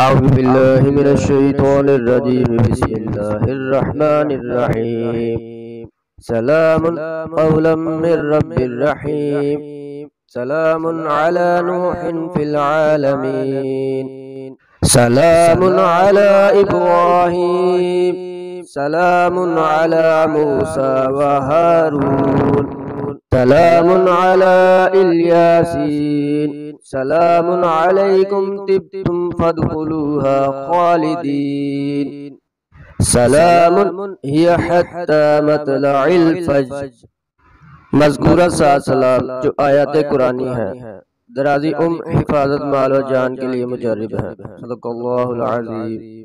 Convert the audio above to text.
أعوذ بالله من الشيطان الرجيم. بسم الله الرحمن الرحيم. سلام قولا من رب رحيم. سلام على نوح في العالمين. سلام على إبراهيم. سلام على موسى وهارون. سلام على الياسين. سلام عليكم تبتم فادخلوها خالدين. سلام هي حتى مطلع الفجر. مذکورہ سات سلام جو آیات قرآنی ہیں درازی ام حفاظت مال و جان کے لیے مجرب ہیں صدق اللہ العظیم۔